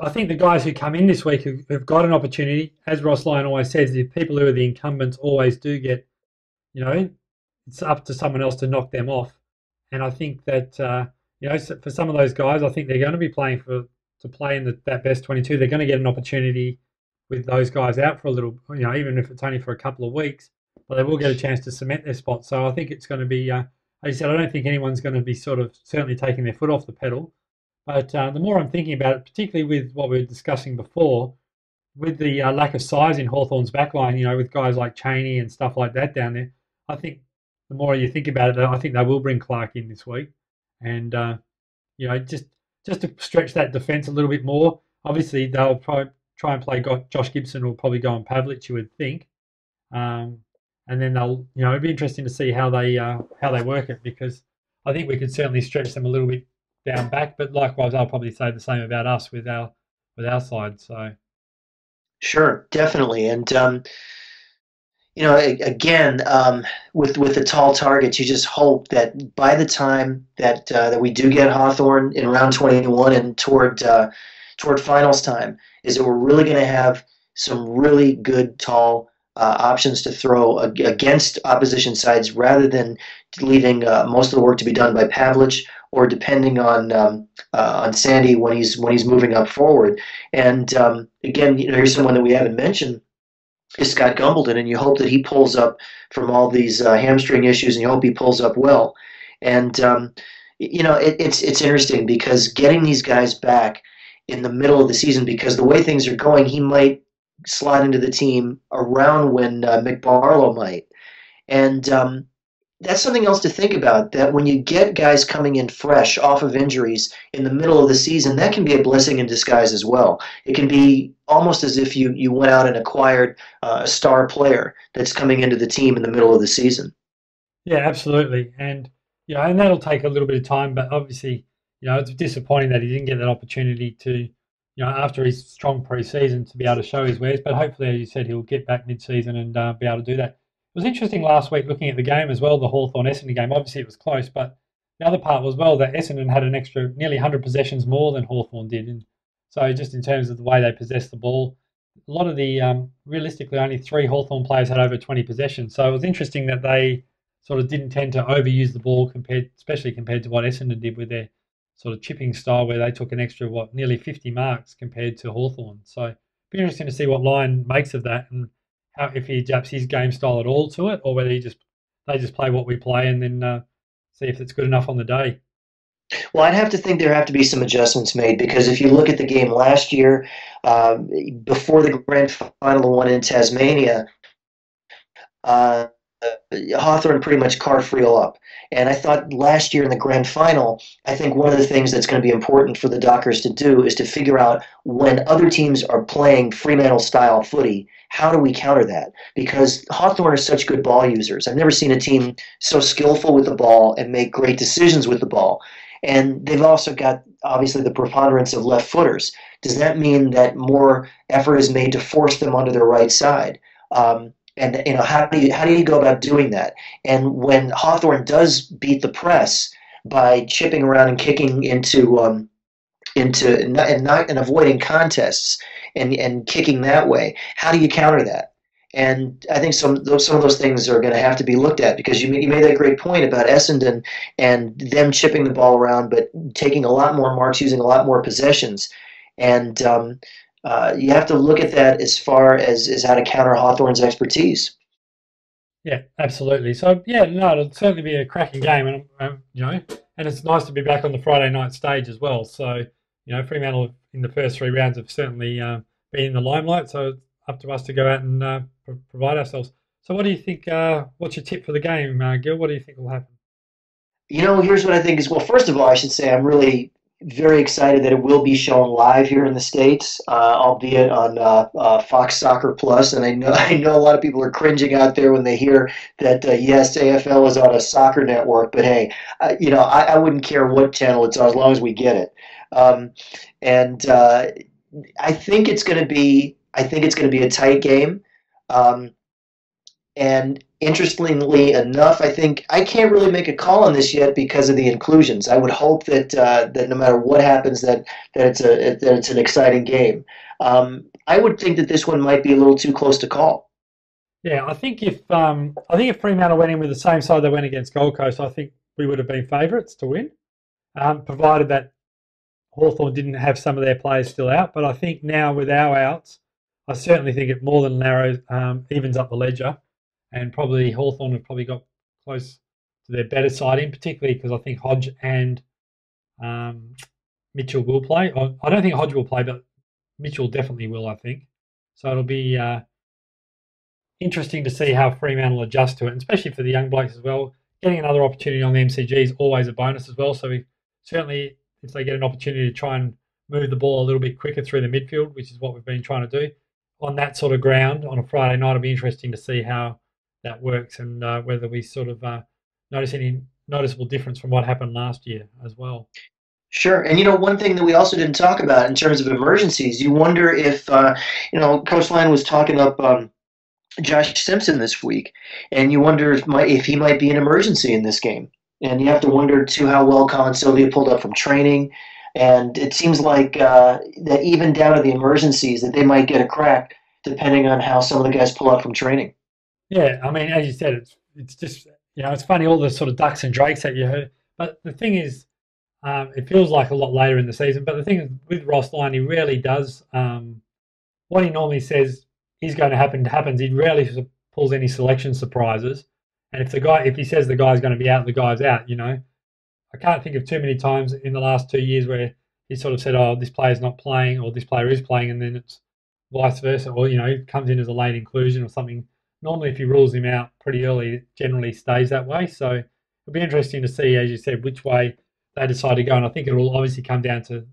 I think the guys who come in this week have, have got an opportunity. As Ross Lyon always says, the people who are the incumbents always do get, you know, it's up to someone else to knock them off. And I think that, uh, you know, for some of those guys, I think they're going to be playing for to play in the, that best 22. They're going to get an opportunity with those guys out for a little, you know, even if it's only for a couple of weeks, but they will get a chance to cement their spot. So I think it's going to be, uh, as you said, I don't think anyone's going to be sort of certainly taking their foot off the pedal. But uh, the more I'm thinking about it, particularly with what we were discussing before, with the uh, lack of size in Hawthorn's backline, you know, with guys like Cheney and stuff like that down there, I think the more you think about it, I think they will bring Clarke in this week, and uh, you know, just just to stretch that defence a little bit more. Obviously, they'll probably try and play. Josh Gibson will probably go on Pavlich, you would think, um, and then they'll, you know, it'd be interesting to see how they uh, how they work it because I think we could certainly stretch them a little bit down back. But likewise, I'll probably say the same about us with our with our side. So sure, definitely, and um, you know, again, um, with with the tall targets, you just hope that by the time that uh, that we do get Hawthorn in round 21 and toward uh, toward finals time, is that we're really going to have some really good tall uh, options to throw against opposition sides rather than leaving uh, most of the work to be done by Pavlich or depending on um, uh, on Sandy when he's when he's moving up forward. And um, again, you know, here's someone that we haven't mentioned is Scott Gumbleton, and you hope that he pulls up from all these uh, hamstring issues, and you hope he pulls up well. And um, you know, it, it's it's interesting because getting these guys back in the middle of the season, because the way things are going, he might slide into the team around when uh, Mick Barlow might. And um, that's something else to think about that when you get guys coming in fresh off of injuries in the middle of the season that can be a blessing in disguise as well. It can be almost as if you, you went out and acquired uh, a star player that's coming into the team in the middle of the season. Yeah absolutely. And know and that'll take a little bit of time but obviously you know it's disappointing that he didn't get that opportunity to you know after his strong preseason to be able to show his wares but hopefully as you said he'll get back mid-season and uh, be able to do that was interesting last week looking at the game as well, the Hawthorn Essendon game. Obviously, it was close, but the other part was well that Essendon had an extra nearly 100 possessions more than Hawthorn did. And so, just in terms of the way they possessed the ball, a lot of the um, realistically only three Hawthorn players had over 20 possessions. So it was interesting that they sort of didn't tend to overuse the ball compared, especially compared to what Essendon did with their sort of chipping style, where they took an extra what nearly 50 marks compared to Hawthorn. So be interesting to see what Lyon makes of that and how if he adapts his game style at all to it, or whether he just they just play what we play and then uh, see if it's good enough on the day. Well, I'd have to think there have to be some adjustments made because if you look at the game last year, uh, before the grand final one in Tasmania, uh, Hawthorn pretty much carved Freo up. And I thought last year in the grand final, I think one of the things that's going to be important for the Dockers to do is to figure out when other teams are playing Fremantle style footy, how do we counter that? Because Hawthorn are such good ball users. I've never seen a team so skillful with the ball and make great decisions with the ball. And they've also got obviously the preponderance of left footers. Does that mean that more effort is made to force them onto their right side? Um, and you know how do you how do you go about doing that? And when Hawthorn does beat the press by chipping around and kicking into um, into and not and avoiding contests and and kicking that way, how do you counter that? And I think some those, some of those things are going to have to be looked at because you, you made that great point about Essendon and them chipping the ball around, but taking a lot more marks, using a lot more possessions. And um, uh, you have to look at that as far as, as how to counter Hawthorn's expertise. Yeah, absolutely. So yeah, no, it'll certainly be a cracking game, and um, you know, and it's nice to be back on the Friday night stage as well. So you know, Fremantle in the first three rounds have certainly uh, been in the limelight. So it's up to us to go out and uh, provide ourselves. So what do you think? Uh, what's your tip for the game, uh, Gil? What do you think will happen? You know, here's what I think is well. First of all, I should say I'm really very excited that it will be shown live here in the states, uh, albeit on uh, uh, Fox Soccer Plus. And I know I know a lot of people are cringing out there when they hear that uh, yes, AFL is on a soccer network. But hey, you know I, I, wouldn't care what channel it's on as long as we get it. Um, and uh, I think it's going to be I think it's going to be a tight game. Um, and interestingly enough, I think I can't really make a call on this yet because of the inclusions. I would hope that uh, that no matter what happens, that that it's a that it's an exciting game. Um, I would think that this one might be a little too close to call. Yeah, I think if um, I think if Fremantle went in with the same side they went against Gold Coast, I think we would have been favourites to win, um, provided that Hawthorn didn't have some of their players still out. But I think now with our outs, I certainly think it more than narrows um, evens up the ledger and probably Hawthorn have probably got close to their better side in, particularly because I think Hodge and um, Mitchell will play. I don't think Hodge will play, but Mitchell definitely will, I think. So it'll be uh, interesting to see how Fremantle adjust to it, and especially for the young blokes as well. Getting another opportunity on the MCG is always a bonus as well. So we, certainly, if they get an opportunity to try and move the ball a little bit quicker through the midfield, which is what we've been trying to do on that sort of ground on a Friday night, it'll be interesting to see how that works and uh, whether we sort of uh, notice any noticeable difference from what happened last year as well. Sure, and you know one thing that we also didn't talk about in terms of emergencies, you wonder if uh, you know Coach Lyon was talking up um, Josh Simpson this week, and you wonder if my, if he might be an emergency in this game, and you have to wonder too how well Colin Sylvia pulled up from training, and it seems like uh, that even down to the emergencies that they might get a crack depending on how some of the guys pull up from training. Yeah, I mean, as you said, it's it's just you know it's funny all the sort of ducks and drakes that you heard. But the thing is, um, it feels like a lot later in the season. But the thing is, with Ross Lyon, he rarely does um, what he normally says is going to happen happens. He rarely pulls any selection surprises. And if the guy, if he says the guy's going to be out, the guy's out. You know, I can't think of too many times in the last two years where he sort of said, "Oh, this player's not playing," or "This player is playing," and then it's vice versa, or you know, comes in as a late inclusion or something normally if he rules him out pretty early, it generally stays that way. So it'll be interesting to see, as you said, which way they decide to go. And I think it will obviously come down to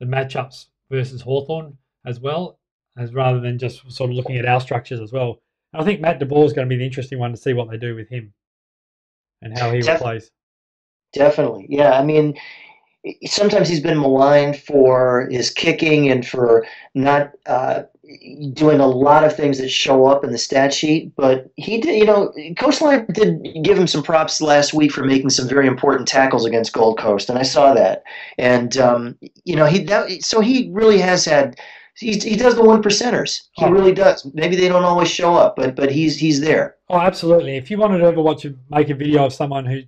the matchups versus Hawthorn as well, as rather than just sort of looking at our structures as well. And I think Matt De Boer is going to be the interesting one to see what they do with him and how he Def- replays. Definitely, yeah. I mean, sometimes he's been maligned for his kicking and for not uh, doing a lot of things that show up in the stat sheet. But he did, you know, Coach Lyon did give him some props last week for making some very important tackles against Gold Coast, and I saw that. And um, you know, he that, so he really has had. He, he does the one percenters. He oh. really does. Maybe they don't always show up, but but he's he's there. Oh, absolutely. If you wanted to ever watch make a video of someone who,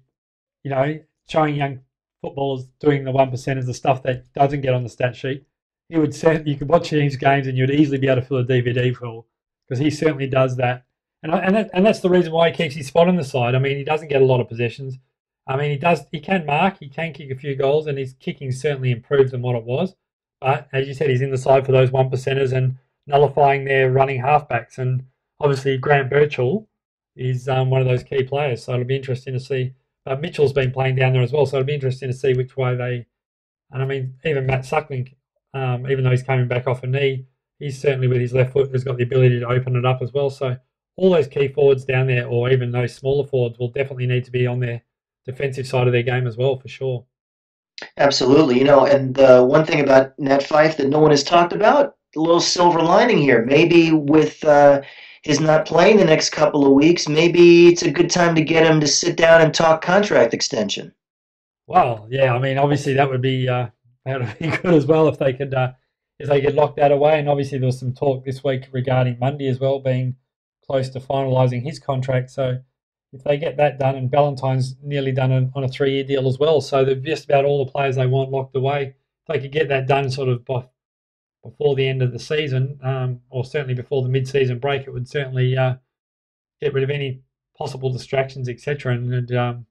you know, showing young footballers doing the one percenters, the stuff that doesn't get on the stat sheet, he would set you could watch his games and you'd easily be able to fill a DVD full because he certainly does that. And and that, and that's the reason why he keeps his spot on the side. I mean, he doesn't get a lot of possessions. I mean, he does. He can mark. He can kick a few goals, and his kicking certainly improved than what it was. But as you said, he's in the side for those one percenters and nullifying their running halfbacks. And obviously, Grant Birchall is um, one of those key players. So it'll be interesting to see. Uh, Mitchell's been playing down there as well, so it'll be interesting to see which way they. And I mean, even Matt Suckling, um, even though he's coming back off a knee, he's certainly with his left foot has got the ability to open it up as well. So all those key forwards down there, or even those smaller forwards, will definitely need to be on their defensive side of their game as well, for sure. Absolutely, you know, and the one thing about Nat Fyfe that no one has talked about, a little silver lining here. Maybe with uh, his not playing the next couple of weeks, maybe it's a good time to get him to sit down and talk contract extension. Well, yeah, I mean, obviously that would be uh, that would be good as well if they could uh, if they could lock that away. And obviously there was some talk this week regarding Mundy as well being close to finalising his contract. So if they get that done, and Ballantyne's nearly done on, on a three-year deal as well, so they've just about all the players they want locked away. If they could get that done sort of by, before the end of the season, um, or certainly before the mid-season break, it would certainly uh, get rid of any possible distractions, etc. And and, um,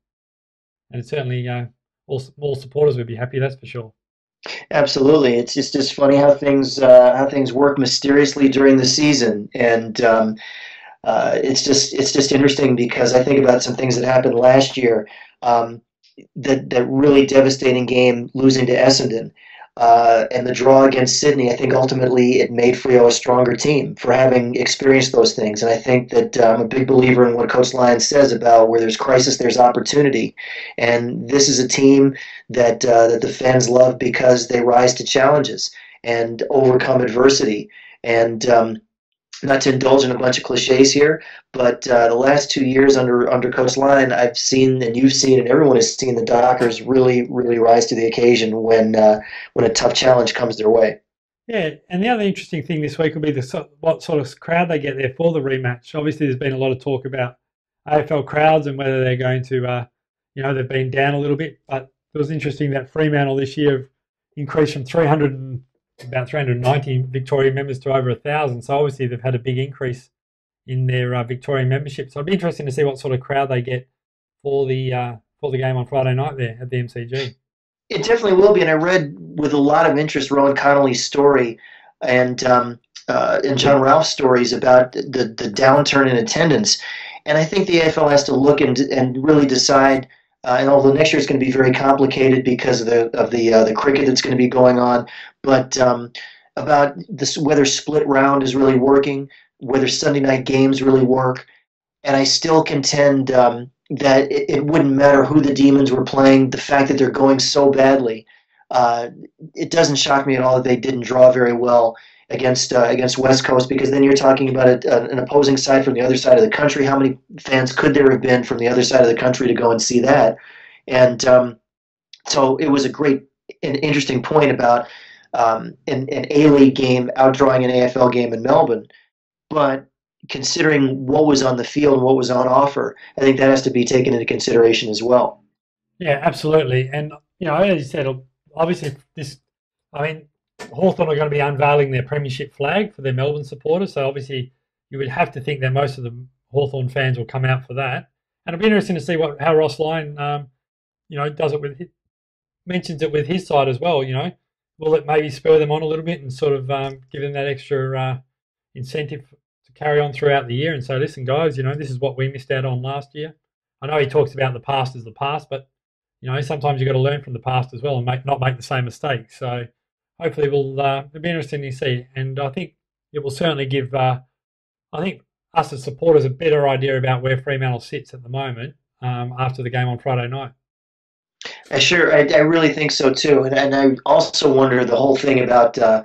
and certainly uh, all all supporters would be happy. That's for sure. Absolutely, it's just just funny how things uh, how things work mysteriously during the season, and um, uh, it's just it's just interesting because I think about some things that happened last year. Um, that that really devastating game losing to Essendon. Uh, and the draw against Sydney, I think ultimately it made Freo a stronger team for having experienced those things. And I think that uh, I'm a big believer in what Coach Lyons says about where there's crisis, there's opportunity. And this is a team that uh, that the fans love because they rise to challenges and overcome adversity. And um, not to indulge in a bunch of cliches here, but uh, the last two years under under Coach Lyon, I've seen and you've seen and everyone has seen the Dockers really really rise to the occasion when uh, when a tough challenge comes their way. Yeah, and the other interesting thing this week will be the what sort of crowd they get there for the rematch. Obviously, there's been a lot of talk about AFL crowds and whether they're going to, uh, you know, they've been down a little bit. But it was interesting that Fremantle this year increased from 300 about 390 Victorian members to over a thousand. So obviously they've had a big increase in their uh, Victorian membership. So it'd be interesting to see what sort of crowd they get for the uh, for the game on Friday night there at the MCG. It definitely will be, and I read with a lot of interest Rohan Connolly's story and um, uh, and Jon Ralph's stories about the the downturn in attendance. And I think the AFL has to look and and really decide uh, and although next year is going to be very complicated because of the of the uh, the cricket that's going to be going on, but um, about this whether split round is really working, whether Sunday night games really work, and I still contend um, that it, it, wouldn't matter who the Demons were playing. The fact that they're going so badly, uh, it doesn't shock me at all that they didn't draw very well against uh, against West Coast because then you're talking about a, an opposing side from the other side of the country. How many fans could there have been from the other side of the country to go and see that? And um, so it was a great and interesting point about um, an, an A League game outdrawing an AFL game in Melbourne, but considering what was on the field and what was on offer, I think that has to be taken into consideration as well. Yeah, absolutely. And you know, as you said, obviously this. I mean, Hawthorn are going to be unveiling their premiership flag for their Melbourne supporters. So obviously, you would have to think that most of the Hawthorn fans will come out for that. And it'll be interesting to see what how Ross Lyon, um, you know, does it with mentions it with his side as well. You know, will it maybe spur them on a little bit and sort of um, give them that extra uh, incentive to carry on throughout the year and say, listen, guys, you know, this is what we missed out on last year. I know he talks about the past as the past, but you know, sometimes you've got to learn from the past as well and make not make the same mistakes. So hopefully will uh, it'll be interesting to see. And I think it will certainly give uh, I think us as supporters a better idea about where Fremantle sits at the moment um, after the game on Friday night. Sure, I, I really think so too, and, and I also wonder the whole thing about uh,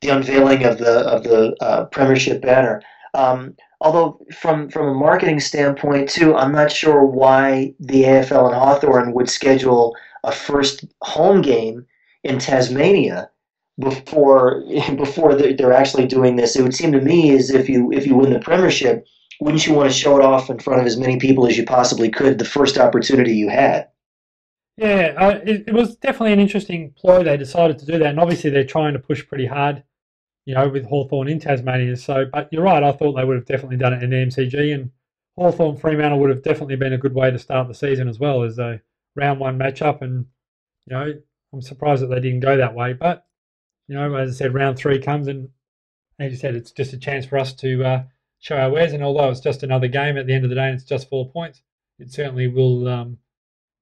the unveiling of the of the uh, Premiership banner. Um, although from from a marketing standpoint too, I'm not sure why the AFL and Hawthorn would schedule a first home game in Tasmania before before they're actually doing this. It would seem to me as if you if you win the Premiership, wouldn't you want to show it off in front of as many people as you possibly could the first opportunity you had? Yeah, uh, it, it, was definitely an interesting ploy. They decided to do that, and obviously they're trying to push pretty hard, you know, with Hawthorn in Tasmania. So, but you're right. I thought they would have definitely done it in the MCG, and Hawthorn Fremantle would have definitely been a good way to start the season as well as a round one matchup. And you know, I'm surprised that they didn't go that way. But you know, as I said, round three comes, and as you said, it's just a chance for us to uh, show our wares. And although it's just another game at the end of the day, and it's just four points, it certainly will. Um,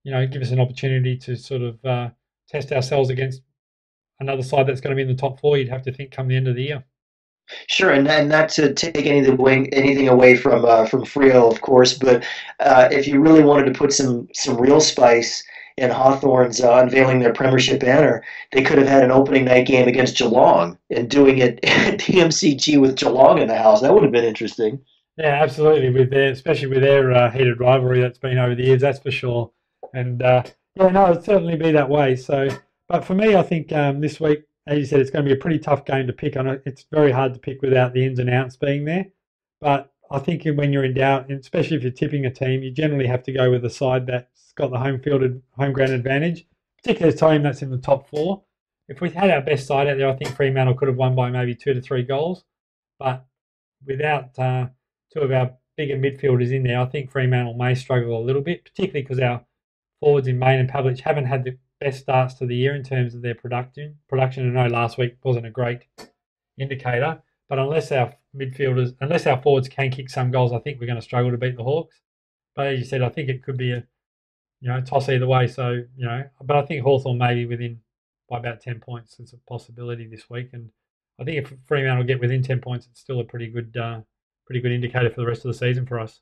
you know, give us an opportunity to sort of uh, test ourselves against another side that's going to be in the top four. You'd have to think come the end of the year. Sure, and, and not to take anything away, anything away from uh, from Freo, of course, but uh, if you really wanted to put some some real spice in Hawthorn's uh, unveiling their Premiership banner, they could have had an opening night game against Geelong and doing it at the MCG with Geelong in the house. That would have been interesting. Yeah, absolutely. With their, especially with their uh, heated rivalry that's been over the years, that's for sure. And uh, yeah, no, it'd certainly be that way. So, but for me, I think um, this week, as you said, it's going to be a pretty tough game to pick. on. it's very hard to pick without the ins and outs being there. But I think when you're in doubt, especially if you're tipping a team, you generally have to go with the side that's got the home fielded home ground advantage, particularly a team that's in the top four. If we had our best side out there, I think Fremantle could have won by maybe two to three goals. But without uh, two of our bigger midfielders in there, I think Fremantle may struggle a little bit, particularly because our forwards in Mayne and Pavlich haven't had the best starts to the year in terms of their production. Production, I know last week wasn't a great indicator, but unless our midfielders, unless our forwards can kick some goals, I think we're going to struggle to beat the Hawks. But as you said, I think it could be a you know toss either way. So you know, but I think Hawthorn may be within by about ten points. It's a possibility this week, and I think if Fremantle get within ten points, it's still a pretty good, uh, pretty good indicator for the rest of the season for us.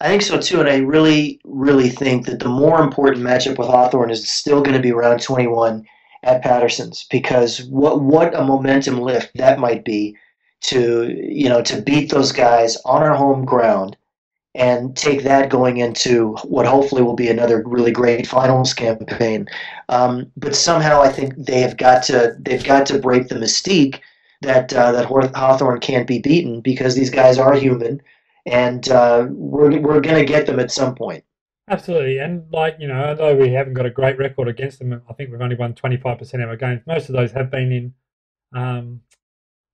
I think so too, and I really, really think that the more important matchup with Hawthorn is still going to be round 21 at Paterson's because what what a momentum lift that might be to you know to beat those guys on our home ground and take that going into what hopefully will be another really great finals campaign. Um, but somehow I think they have got to they've got to break the mystique that uh, that Hawthorn can't be beaten because these guys are human and uh, we're we're going to get them at some point. Absolutely, and like you know, although we haven't got a great record against them, I think we've only won twenty five percent of our games. Most of those have been in, um,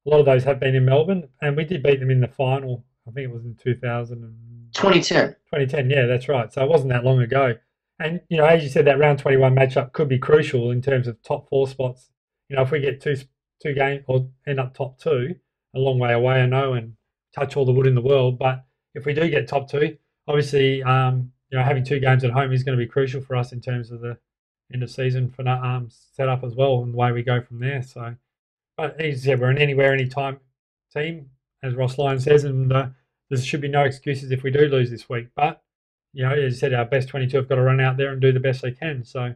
a lot of those have been in Melbourne, and we did beat them in the final. I think it was in 2000 and 2010. 2010, yeah, that's right. So it wasn't that long ago. And you know, as you said, that round 21 matchup could be crucial in terms of top four spots. You know, if we get two two games or end up top two, a long way away, I know, and touch all the wood in the world. But if we do get top two, obviously, um, you know, having two games at home is going to be crucial for us in terms of the end of season for um, setup as well and the way we go from there. So, but as said, we're an anywhere, anytime team, as Ross Lyon says, and uh, there should be no excuses if we do lose this week. But you know, as I said, our best 22 have got to run out there and do the best they can. So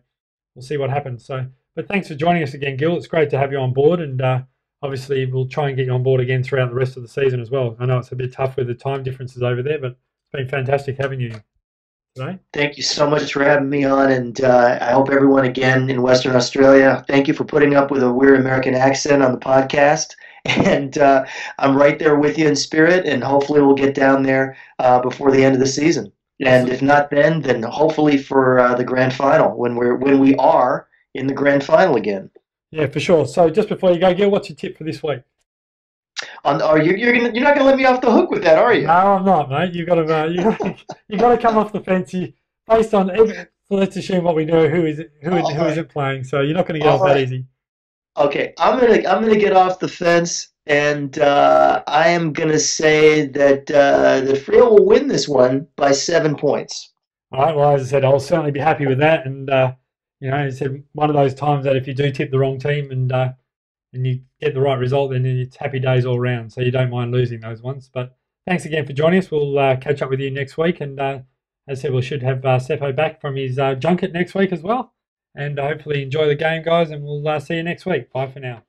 we'll see what happens. So, but thanks for joining us again, Gil. It's great to have you on board, and uh, obviously we'll try and get you on board again throughout the rest of the season as well. I know it's a bit tough with the time differences over there, but it's been fantastic having you today. Thank you so much for having me on, and uh, I hope everyone again in Western Australia. Thank you for putting up with a weird American accent on the podcast. And uh, I'm right there with you in spirit, and hopefully we'll get down there uh, before the end of the season. And if not then, then hopefully for uh, the grand final when we're when we are in the grand final again. Yeah, for sure. So just before you go, Gil, what's your tip for this week? On, are you you're gonna you're not gonna let me off the hook with that, are you? No, I'm not, mate. You've got to uh, you got you got to come off the fence. You, based on so let's assume what we know who is it, who, oh, who right. isn't playing. So you're not going to get off right. that easy. Okay, I'm gonna I'm gonna get off the fence, and uh, I am gonna say that uh, the Freo will win this one by seven points. All right. Well, as I said, I'll certainly be happy with that, and. Uh, you know, he said one of those times that if you do tip the wrong team and uh, and you get the right result, then it's happy days all round. So you don't mind losing those ones. But thanks again for joining us. We'll uh, catch up with you next week. And uh, as I said, we should have uh, Seppo back from his uh, junket next week as well. And hopefully enjoy the game, guys. And we'll uh, see you next week. Bye for now.